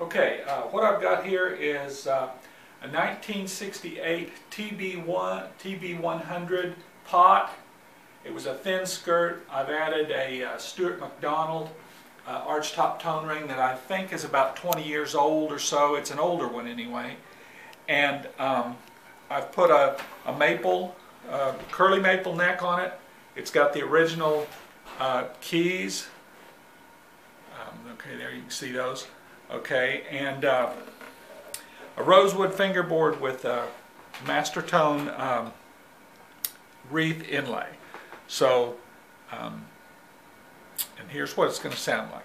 Okay, uh, what I've got here is uh, a 1968 TB1 TB100 pot. It was a thin skirt. I've added a uh, Stewart-MacDonald uh, archtop tone ring that I think is about 20 years old or so. It's an older one anyway. And um, I've put a, a maple, uh, curly maple neck on it. It's got the original uh, keys. Um, okay, there you can see those. Okay, and uh, a rosewood fingerboard with a Mastertone um, wreath inlay. So, um, and here's what it's going to sound like.